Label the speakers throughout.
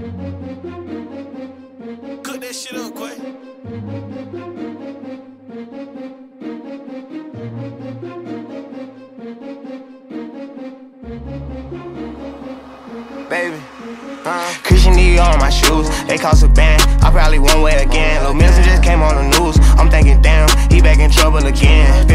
Speaker 1: Cook that shit up, Quay.
Speaker 2: Baby. Uh, Christian Dior on my shoes, they cost a band. I probably won't wear again. Lil Milton just came on the news. I'm thinking, damn, he back in trouble again.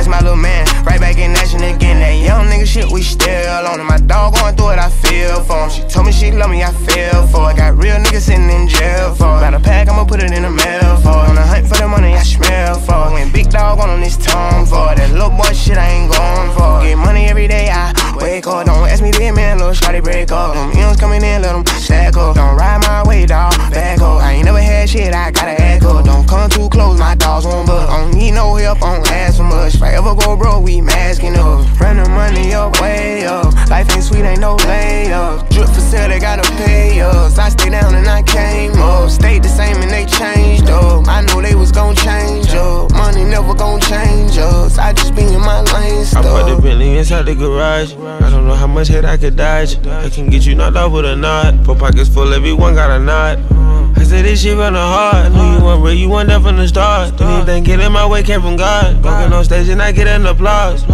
Speaker 2: That's my little man. Right back in action again. That young nigga shit, we still on it. My dog going through it, I feel for him. She told me she love me, I feel for it. Got real niggas sitting in jail for it. Got a pack, I'ma put it in the mail my dogs. I don't need no help, I don't ask for much. If I ever go broke, we masking up. Run the money up, way up. Life ain't sweet, ain't no layup. Drip for sale, they gotta pay us. I stay down and I came up. Stayed the same and they changed up. I know they was gon' change up. Money never gon' change us. I just be in my lane stuff.
Speaker 3: I put the Bentley inside the garage. I don't know how much hate I could dodge. I can get you knocked off with a knot. Four pockets full, everyone got a knot. I said this shit from the heart. Knew you weren't real, you weren't there from the start. Anything get in my way came from God. Walking on stage and I get an applause.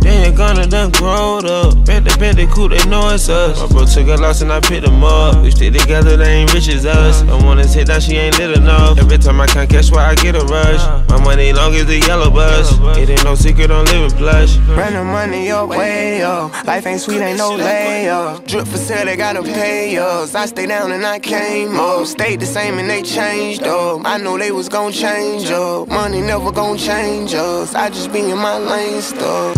Speaker 3: Then gunner done growed up. Bet the bet the cool, they know it's us. My bro took a loss and I picked him up. We stick together, they ain't rich as us. I wanna say that she ain't lit enough. Every time I can't catch why I get a rush. My money long as the yellow bus. It ain't no secret, I'm living plush.
Speaker 2: Run the money up, way up. Life ain't sweet, ain't no layup. Drip for sale, they gotta pay us. I stay down and I came up. Stayed the same and they changed up. I know they was gon' change up. Money never gon' change us. I just be in my lane stuff.